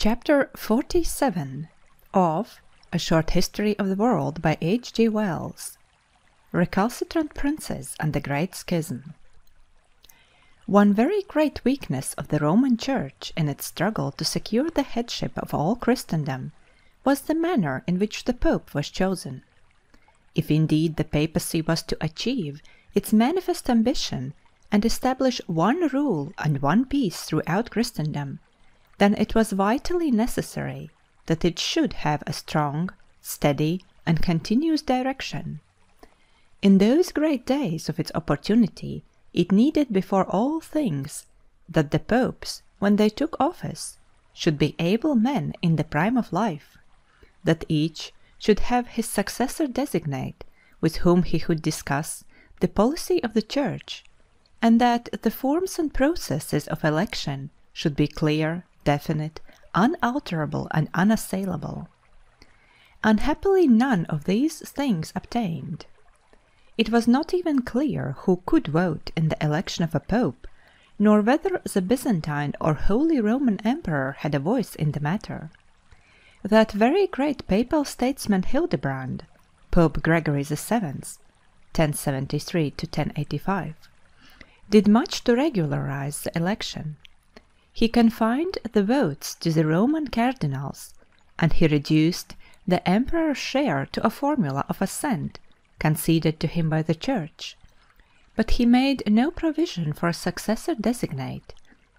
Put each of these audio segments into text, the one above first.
CHAPTER XLVII of A Short History of the World by H. G. Wells Recalcitrant Princes and the Great Schism One very great weakness of the Roman Church in its struggle to secure the headship of all Christendom was the manner in which the Pope was chosen. If indeed the Papacy was to achieve its manifest ambition and establish one rule and one peace throughout Christendom, then it was vitally necessary that it should have a strong, steady, and continuous direction. In those great days of its opportunity it needed before all things that the popes, when they took office, should be able men in the prime of life, that each should have his successor designate with whom he could discuss the policy of the Church, and that the forms and processes of election should be clear, definite, unalterable, and unassailable. Unhappily none of these things obtained. It was not even clear who could vote in the election of a pope, nor whether the Byzantine or Holy Roman Emperor had a voice in the matter. That very great papal statesman Hildebrand (Pope Gregory VII. (1073 to 1085) did much to regularize the election. He confined the votes to the Roman cardinals, and he reduced the emperor's share to a formula of assent conceded to him by the Church; but he made no provision for a successor designate,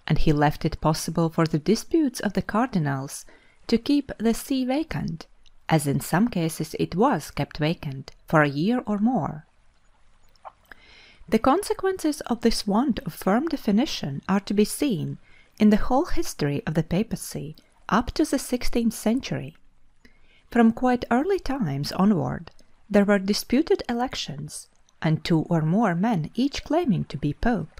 and he left it possible for the disputes of the cardinals to keep the see vacant, as in some cases it was kept vacant, for a year or more. The consequences of this want of firm definition are to be seen in the whole history of the papacy up to the sixteenth century. From quite early times onward there were disputed elections, and two or more men each claiming to be pope.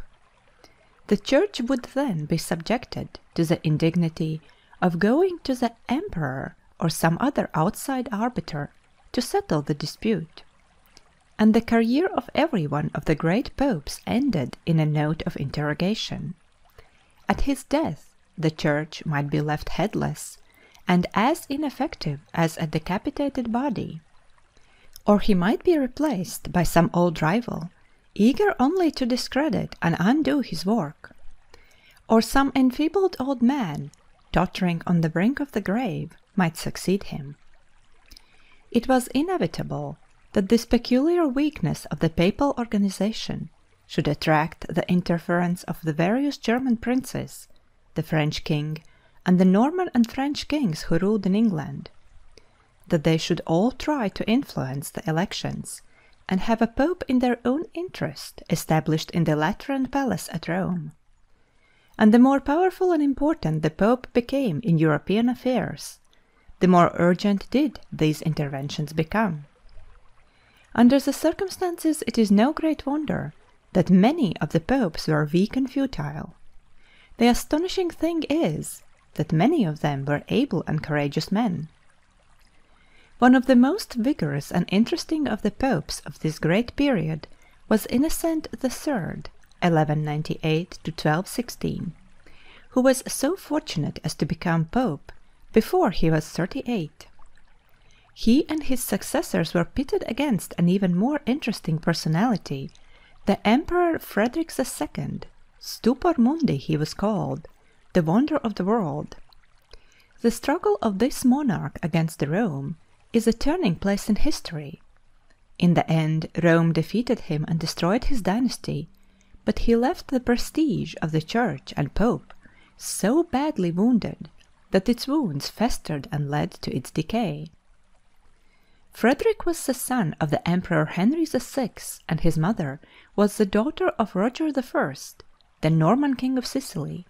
The Church would then be subjected to the indignity of going to the emperor or some other outside arbiter to settle the dispute and the career of every one of the great popes ended in a note of interrogation. At his death the Church might be left headless and as ineffective as a decapitated body, or he might be replaced by some old rival, eager only to discredit and undo his work, or some enfeebled old man, tottering on the brink of the grave, might succeed him. It was inevitable that this peculiar weakness of the papal organization should attract the interference of the various German princes, the French king, and the Norman and French kings who ruled in England; that they should all try to influence the elections, and have a pope in their own interest established in the Lateran palace at Rome. And the more powerful and important the pope became in European affairs, the more urgent did these interventions become. Under the circumstances it is no great wonder that many of the popes were weak and futile. The astonishing thing is that many of them were able and courageous men. One of the most vigorous and interesting of the popes of this great period was Innocent III. (1198 1216), who was so fortunate as to become pope before he was thirty eight. He and his successors were pitted against an even more interesting personality, the Emperor Frederick II. Stupor Mundi he was called, the wonder of the world. The struggle of this monarch against Rome is a turning place in history. In the end Rome defeated him and destroyed his dynasty, but he left the prestige of the Church and Pope so badly wounded that its wounds festered and led to its decay. Frederick was the son of the Emperor Henry VI, and his mother was the daughter of Roger I, the Norman king of Sicily.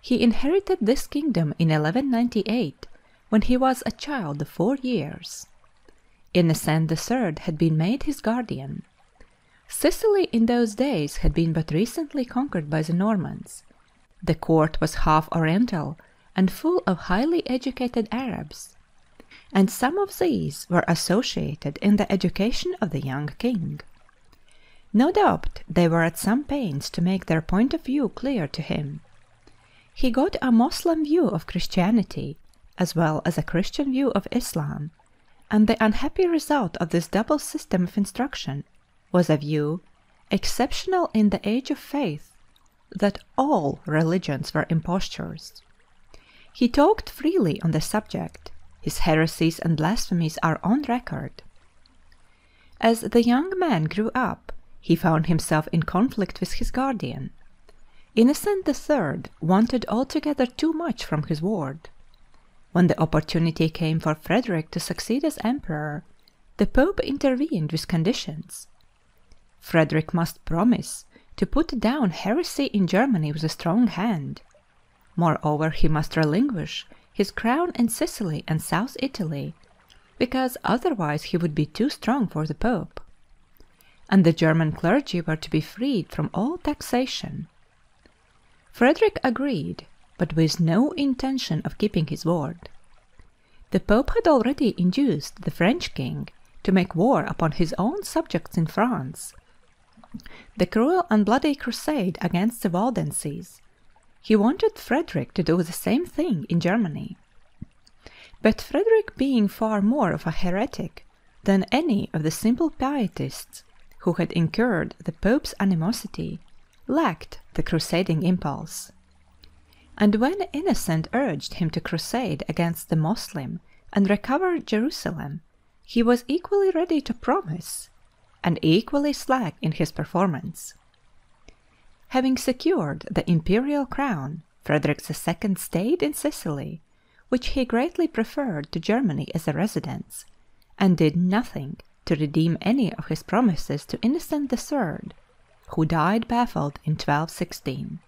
He inherited this kingdom in 1198, when he was a child of four years. Innocent III had been made his guardian. Sicily in those days had been but recently conquered by the Normans. The court was half Oriental and full of highly educated Arabs and some of these were associated in the education of the young king. No doubt they were at some pains to make their point of view clear to him. he got a Moslem view of Christianity as well as a Christian view of Islam, and the unhappy result of this double system of instruction was a view, exceptional in the age of faith, that all religions were impostures. He talked freely on the subject; his heresies and blasphemies are on record. As the young man grew up, he found himself in conflict with his guardian. Innocent III wanted altogether too much from his ward. When the opportunity came for Frederick to succeed as emperor, the Pope intervened with conditions. Frederick must promise to put down heresy in Germany with a strong hand; moreover he must relinquish his crown in Sicily and South Italy, because otherwise he would be too strong for the Pope; and the German clergy were to be freed from all taxation. Frederick agreed but with no intention of keeping his word. The Pope had already induced the French king to make war upon his own subjects in France. The cruel and bloody crusade against the Waldenses he wanted Frederick to do the same thing in Germany. But Frederick being far more of a heretic than any of the simple pietists who had incurred the Pope's animosity, lacked the crusading impulse and when Innocent urged him to crusade against the Moslem and recover Jerusalem, he was equally ready to promise, and equally slack in his performance. Having secured the imperial crown, Frederick II stayed in Sicily, which he greatly preferred to Germany as a residence, and did nothing to redeem any of his promises to Innocent III, who died baffled in 1216.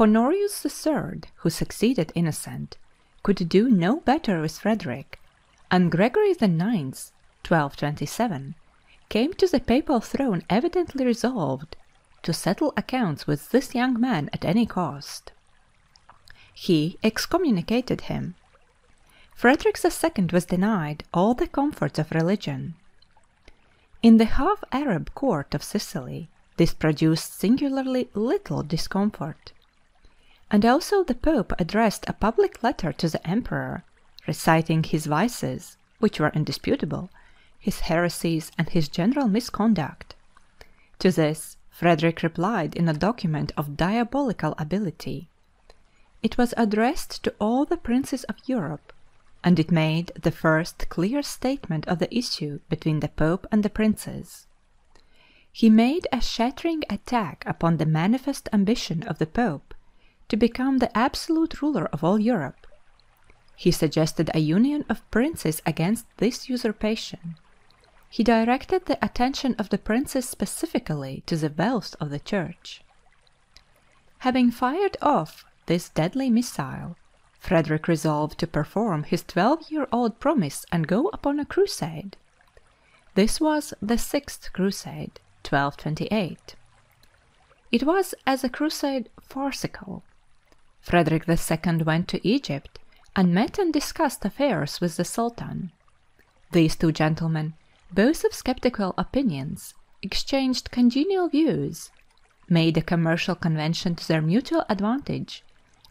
Honorius III, who succeeded Innocent, could do no better with Frederick, and Gregory IX (1227) came to the papal throne evidently resolved to settle accounts with this young man at any cost. He excommunicated him. Frederick II was denied all the comforts of religion. In the half Arab court of Sicily this produced singularly little discomfort and also the Pope addressed a public letter to the Emperor, reciting his vices, which were indisputable, his heresies, and his general misconduct. To this Frederick replied in a document of diabolical ability. It was addressed to all the princes of Europe, and it made the first clear statement of the issue between the Pope and the princes. He made a shattering attack upon the manifest ambition of the Pope to become the absolute ruler of all Europe. He suggested a union of princes against this usurpation. He directed the attention of the princes specifically to the wealth of the Church. Having fired off this deadly missile, Frederick resolved to perform his twelve year old promise and go upon a crusade. This was the Sixth Crusade (1228). It was as a crusade farcical Frederick II went to Egypt and met and discussed affairs with the Sultan. These two gentlemen, both of sceptical opinions, exchanged congenial views, made a commercial convention to their mutual advantage,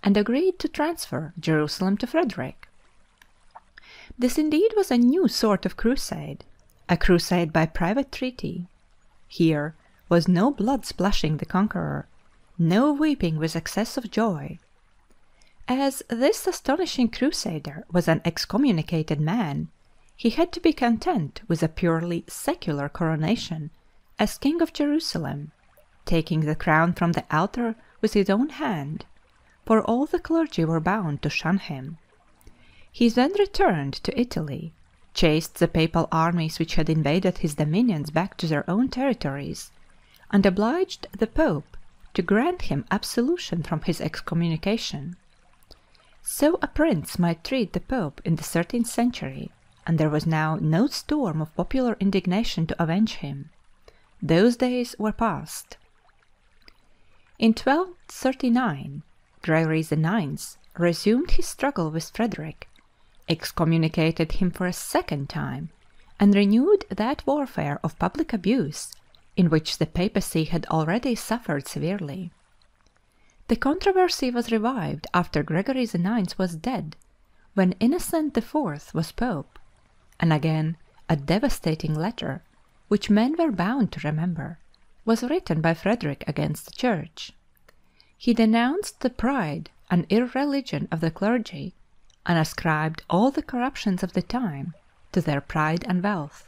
and agreed to transfer Jerusalem to Frederick. This indeed was a new sort of crusade, a crusade by private treaty. Here was no blood splashing the conqueror, no weeping with excess of joy. As this astonishing crusader was an excommunicated man, he had to be content with a purely secular coronation as King of Jerusalem, taking the crown from the altar with his own hand, for all the clergy were bound to shun him. He then returned to Italy, chased the papal armies which had invaded his dominions back to their own territories, and obliged the Pope to grant him absolution from his excommunication. So a prince might treat the Pope in the thirteenth century, and there was now no storm of popular indignation to avenge him. Those days were past. In 1239 Gregory IX resumed his struggle with Frederick, excommunicated him for a second time, and renewed that warfare of public abuse in which the papacy had already suffered severely. The controversy was revived after Gregory IX was dead, when Innocent IV was Pope, and again a devastating letter, which men were bound to remember, was written by Frederick against the Church. He denounced the pride and irreligion of the clergy, and ascribed all the corruptions of the time to their pride and wealth.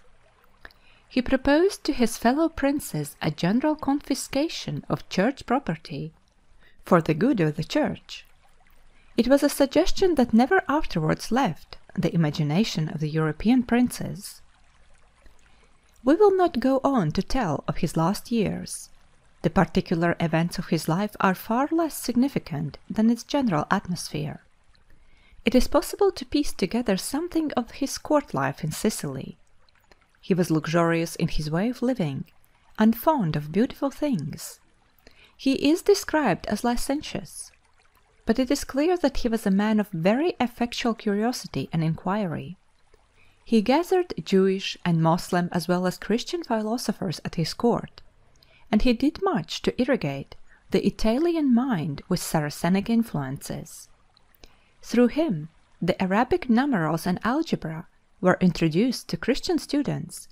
He proposed to his fellow princes a general confiscation of church property for the good of the Church. It was a suggestion that never afterwards left the imagination of the European princes. We will not go on to tell of his last years. The particular events of his life are far less significant than its general atmosphere. It is possible to piece together something of his court life in Sicily. He was luxurious in his way of living, and fond of beautiful things. He is described as licentious, but it is clear that he was a man of very effectual curiosity and inquiry. He gathered Jewish and Moslem as well as Christian philosophers at his court, and he did much to irrigate the Italian mind with Saracenic influences. Through him the Arabic numerals and algebra were introduced to Christian students,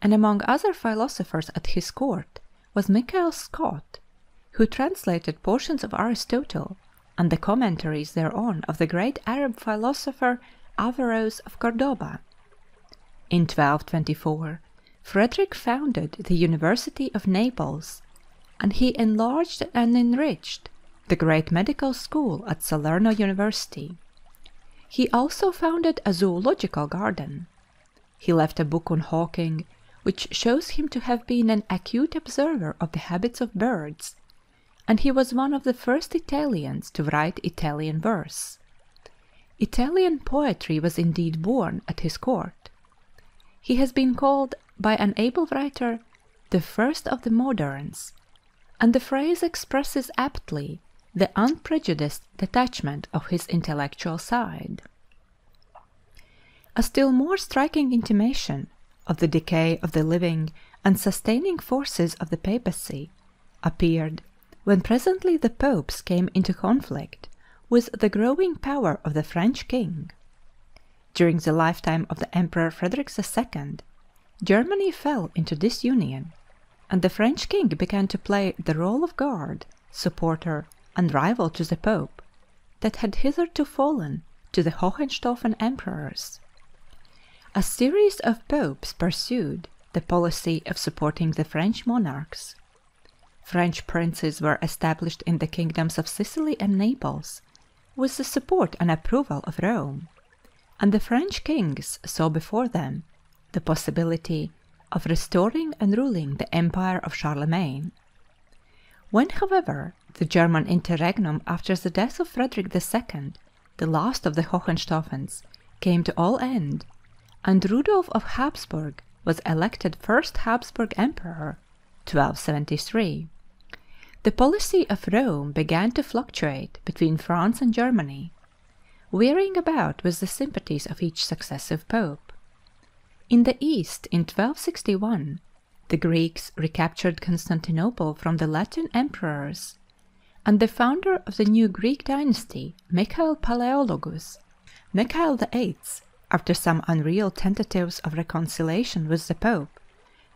and among other philosophers at his court was Michael Scot, who translated portions of Aristotle and the commentaries thereon of the great Arab philosopher Averroes of Cordoba. In 1224 Frederick founded the University of Naples, and he enlarged and enriched the great medical school at Salerno University. He also founded a zoological garden. He left a book on hawking, which shows him to have been an acute observer of the habits of birds and he was one of the first Italians to write Italian verse. Italian poetry was indeed born at his court. He has been called by an able writer the first of the moderns, and the phrase expresses aptly the unprejudiced detachment of his intellectual side. A still more striking intimation of the decay of the living and sustaining forces of the papacy appeared when presently the popes came into conflict with the growing power of the French king. During the lifetime of the Emperor Frederick II, Germany fell into disunion, and the French king began to play the role of guard, supporter, and rival to the Pope that had hitherto fallen to the Hohenstaufen emperors. A series of popes pursued the policy of supporting the French monarchs French princes were established in the kingdoms of Sicily and Naples with the support and approval of Rome, and the French kings saw before them the possibility of restoring and ruling the empire of Charlemagne. When, however, the German interregnum after the death of Frederick II, the last of the Hohenstaufens, came to all end, and Rudolf of Habsburg was elected first Habsburg Emperor (1273), the policy of Rome began to fluctuate between France and Germany, varying about with the sympathies of each successive pope. In the East, in 1261, the Greeks recaptured Constantinople from the Latin emperors, and the founder of the new Greek dynasty, Michael Palaeologus, Michael VIII, after some unreal tentatives of reconciliation with the Pope,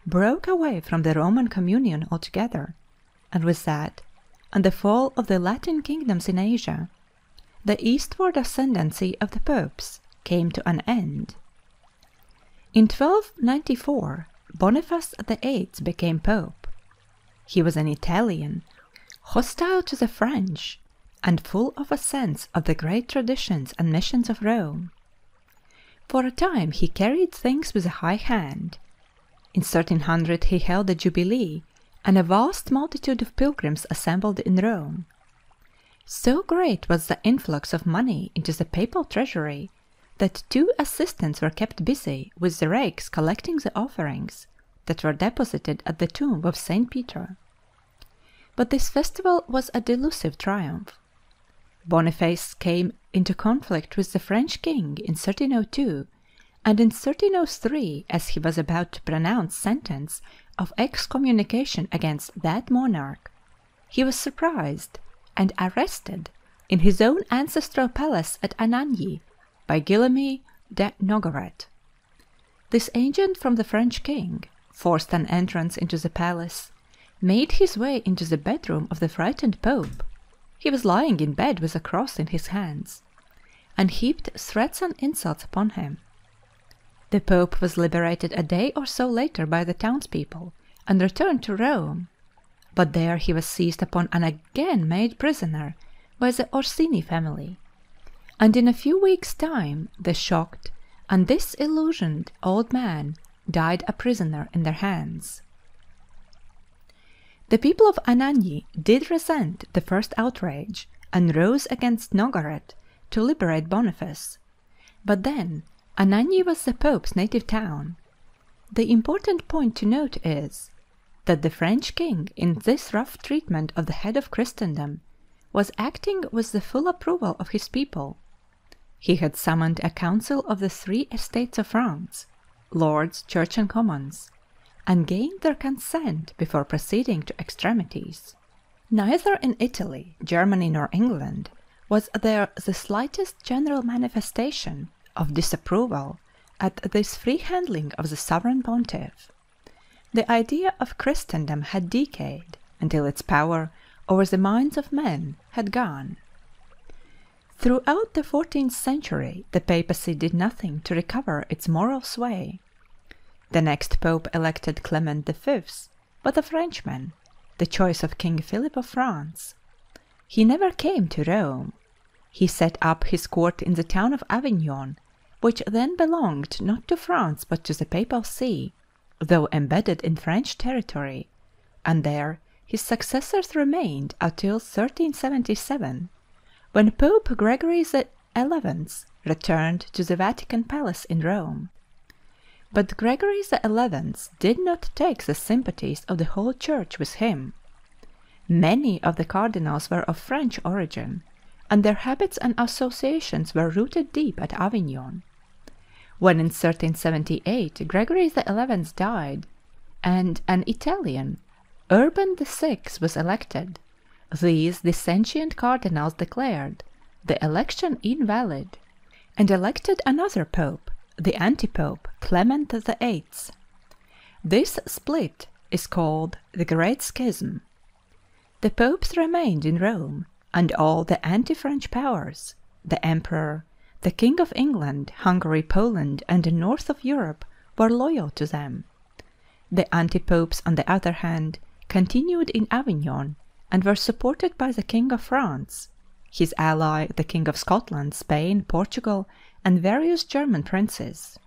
broke away from the Roman communion altogether and with that, and the fall of the Latin kingdoms in Asia, the eastward ascendancy of the popes came to an end. In 1294 Boniface VIII became pope. He was an Italian, hostile to the French, and full of a sense of the great traditions and missions of Rome. For a time he carried things with a high hand. In 1300 he held a jubilee and a vast multitude of pilgrims assembled in Rome. So great was the influx of money into the papal treasury that two assistants were kept busy with the rakes collecting the offerings that were deposited at the tomb of St. Peter. But this festival was a delusive triumph. Boniface came into conflict with the French king in 1302, and in 1303, as he was about to pronounce sentence of excommunication against that monarch, he was surprised and arrested in his own ancestral palace at Anagni by Guillaume de Nogaret. This agent from the French king forced an entrance into the palace, made his way into the bedroom of the frightened Pope he was lying in bed with a cross in his hands and heaped threats and insults upon him. The Pope was liberated a day or so later by the townspeople and returned to Rome, but there he was seized upon and again made prisoner by the Orsini family, and in a few weeks' time the shocked and disillusioned old man died a prisoner in their hands. The people of Anagni did resent the first outrage and rose against Nogaret to liberate Boniface, but then Anagni was the Pope's native town. The important point to note is that the French king in this rough treatment of the head of Christendom was acting with the full approval of his people. He had summoned a council of the three estates of France Lords, Church, and Commons and gained their consent before proceeding to extremities. Neither in Italy, Germany, nor England was there the slightest general manifestation of disapproval at this free handling of the sovereign pontiff. The idea of Christendom had decayed until its power over the minds of men had gone. Throughout the fourteenth century the papacy did nothing to recover its moral sway. The next pope elected Clement V, but a Frenchman, the choice of King Philip of France. He never came to Rome. He set up his court in the town of Avignon, which then belonged not to France but to the Papal See, though embedded in French territory, and there his successors remained until 1377, when Pope Gregory XI returned to the Vatican Palace in Rome. But Gregory XI did not take the sympathies of the whole Church with him. Many of the cardinals were of French origin, and their habits and associations were rooted deep at Avignon. When in 1378 Gregory XI died, and an Italian, Urban VI, was elected, these dissentient cardinals declared the election invalid, and elected another pope, the antipope Clement VIII. This split is called the Great Schism. The popes remained in Rome, and all the anti French powers the emperor, the king of England, Hungary, Poland, and the north of Europe were loyal to them. The anti popes, on the other hand, continued in Avignon and were supported by the king of France, his ally the king of Scotland, Spain, Portugal, and various German princes.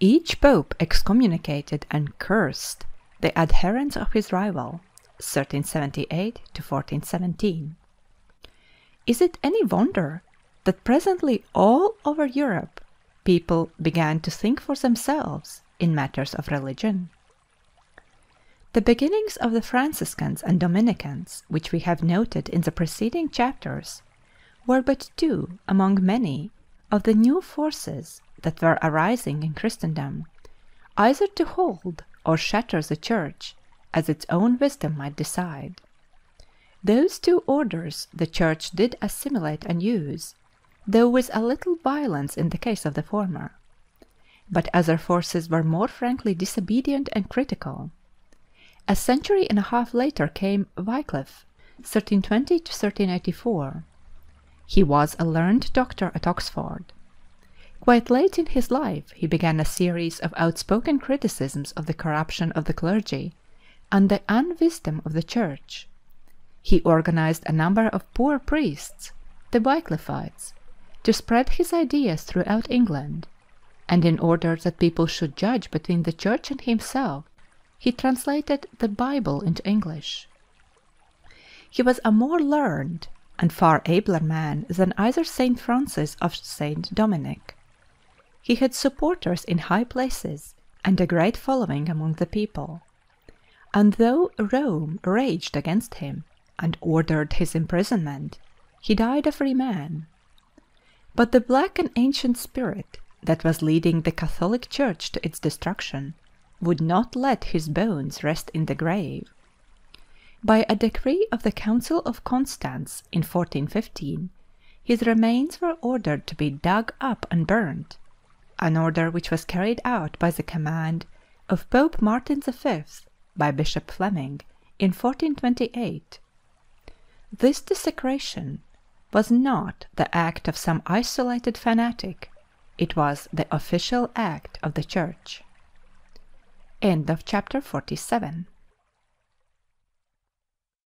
Each pope excommunicated and cursed the adherents of his rival (1378 to 1417). Is it any wonder that presently all over Europe people began to think for themselves in matters of religion? The beginnings of the Franciscans and Dominicans, which we have noted in the preceding chapters, were but two among many of the new forces that were arising in Christendom, either to hold or shatter the Church as its own wisdom might decide. Those two orders the Church did assimilate and use, though with a little violence in the case of the former. But other forces were more frankly disobedient and critical. A century and a half later came Wycliffe (1320 1384). He was a learned doctor at Oxford. Quite late in his life he began a series of outspoken criticisms of the corruption of the clergy and the unwisdom of the Church. He organized a number of poor priests, the Wycliffites, to spread his ideas throughout England, and in order that people should judge between the Church and himself, he translated the Bible into English. He was a more learned and far abler man than either St. Francis or St. Dominic. He had supporters in high places and a great following among the people. And though Rome raged against him and ordered his imprisonment, he died a free man. But the black and ancient spirit that was leading the Catholic Church to its destruction would not let his bones rest in the grave. By a decree of the Council of Constance in 1415 his remains were ordered to be dug up and burned, an order which was carried out by the command of Pope Martin V by Bishop Fleming in 1428. This desecration was not the act of some isolated fanatic; it was the official act of the Church. End of chapter XLVIII.